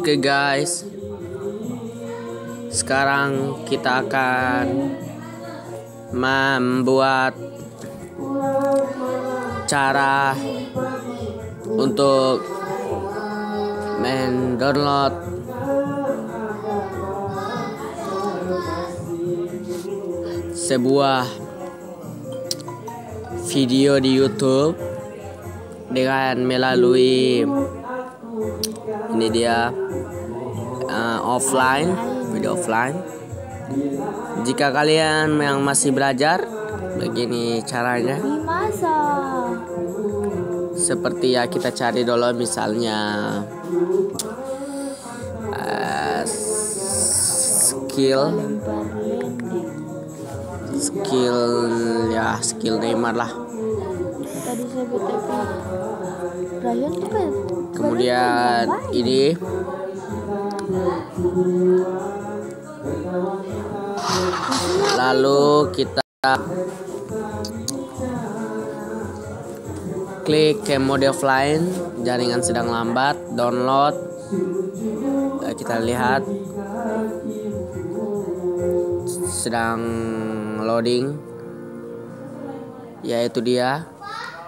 Oke guys, sekarang kita akan membuat cara untuk mendownload sebuah video di YouTube dengan melalui ini dia uh, offline video offline. Jika kalian yang masih belajar begini caranya. Seperti ya kita cari dulu misalnya uh, skill. Skill ya skill Neymar lah. tadi saya Tuh kayak kemudian ini. Lalu kita klik ke mode offline. Jaringan sedang lambat. Download. Eh, kita lihat. Sedang loading. Yaitu dia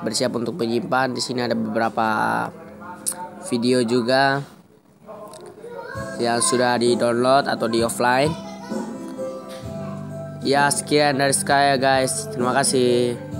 bersiap untuk menyimpan. Di sini ada beberapa video juga yang sudah di download atau di offline ya sekian dari saya guys. Terima kasih